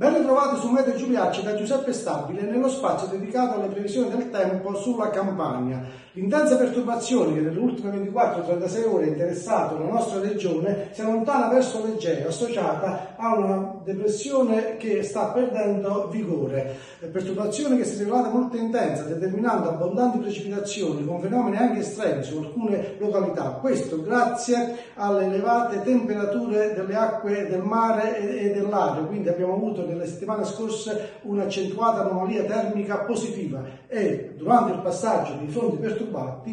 Ben ritrovati su Meteo Giuliacci da Giuseppe Stabile nello spazio dedicato alle previsioni del tempo sulla campagna. L'intensa perturbazione che nelle ultime 24-36 ore ha interessato la nostra regione si allontana verso l'Egeo, associata a una depressione che sta perdendo vigore. Perturbazione che si è rivelata molto intensa, determinando abbondanti precipitazioni con fenomeni anche estremi su alcune località. Questo grazie alle elevate temperature delle acque del mare e dell'aria. Quindi abbiamo avuto nelle settimane scorse un'accentuata anomalia termica positiva e durante il passaggio dei fronti perturbati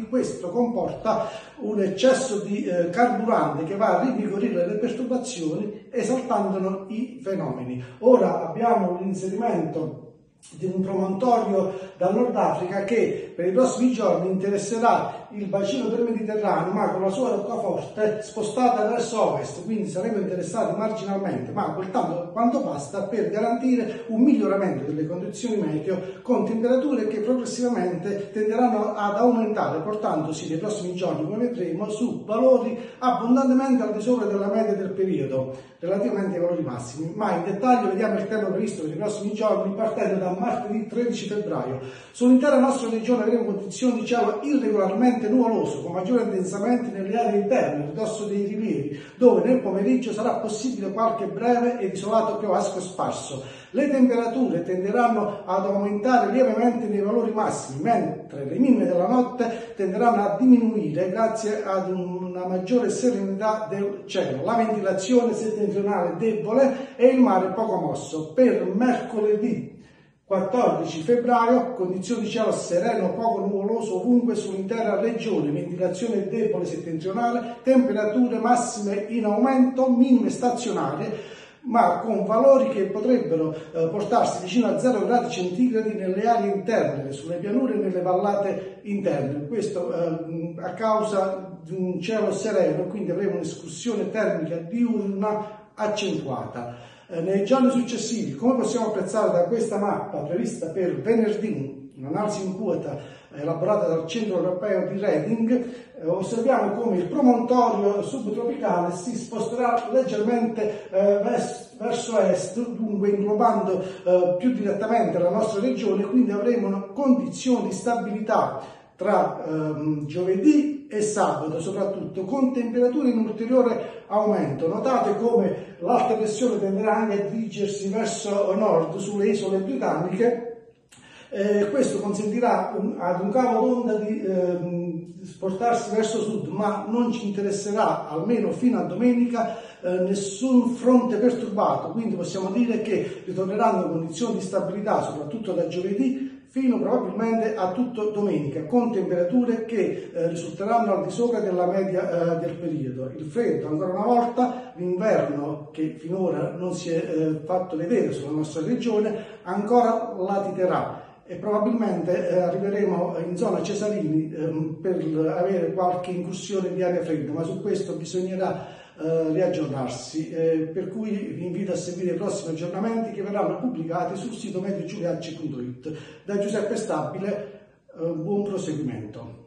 questo comporta un eccesso di eh, carburante che va a rivigorire le perturbazioni esaltandone i fenomeni. Ora abbiamo l'inserimento di un promontorio dal Nord Africa che per i prossimi giorni interesserà il bacino del Mediterraneo ma con la sua roccaforte spostata verso ovest quindi saremo interessati marginalmente ma quel tanto quanto basta per garantire un miglioramento delle condizioni meteo con temperature che progressivamente tenderanno ad aumentare. Portandosi nei prossimi giorni come vedremo su valori abbondantemente al di sopra della media del periodo relativamente ai valori massimi. Ma in dettaglio vediamo il tempo previsto per i prossimi giorni partendo da martedì 13 febbraio. Sull'intera nostra regione avremo condizioni di cielo irregolarmente nuvoloso, con maggiore addensamento nelle aree interne, ridosso dei rilievi, dove nel pomeriggio sarà possibile qualche breve ed isolato piovasco sparso. Le temperature tenderanno ad aumentare lievemente nei valori massimi, mentre le minime della notte tenderanno a diminuire grazie ad una maggiore serenità del cielo. La ventilazione settentrionale debole e il mare poco mosso. Per mercoledì 14 febbraio, condizioni di cielo sereno, poco nuvoloso ovunque sull'intera regione, ventilazione debole settentrionale, temperature massime in aumento, minime stazionarie, ma con valori che potrebbero eh, portarsi vicino a 0 gradi centigradi nelle aree interne, sulle pianure e nelle vallate interne. Questo eh, a causa di un cielo sereno, quindi avremo un'escursione termica diurna accentuata. Eh, nei giorni successivi, come possiamo apprezzare da questa mappa prevista per venerdì, un'analisi in quota elaborata dal Centro Europeo di Reading, eh, osserviamo come il promontorio subtropicale si sposterà leggermente eh, verso est, dunque inglobando eh, più direttamente la nostra regione, quindi avremo condizioni di stabilità tra ehm, giovedì e sabato soprattutto con temperature in ulteriore aumento. Notate come l'alta pressione tenderà anche a dirigersi verso nord sulle isole britanniche eh, questo consentirà un, ad un cavo d'onda di eh, spostarsi verso sud, ma non ci interesserà, almeno fino a domenica, eh, nessun fronte perturbato, quindi possiamo dire che ritorneranno condizioni di stabilità, soprattutto da giovedì, fino probabilmente a tutto domenica, con temperature che eh, risulteranno al di sopra della media eh, del periodo. Il freddo, ancora una volta, l'inverno che finora non si è eh, fatto vedere sulla nostra regione, ancora latiterà e probabilmente eh, arriveremo in zona Cesarini ehm, per avere qualche incursione di aria fredda, ma su questo bisognerà eh, riaggiornarsi, eh, per cui vi invito a seguire i prossimi aggiornamenti che verranno pubblicati sul sito mediogiuliacci.it. Da Giuseppe Stabile, buon proseguimento.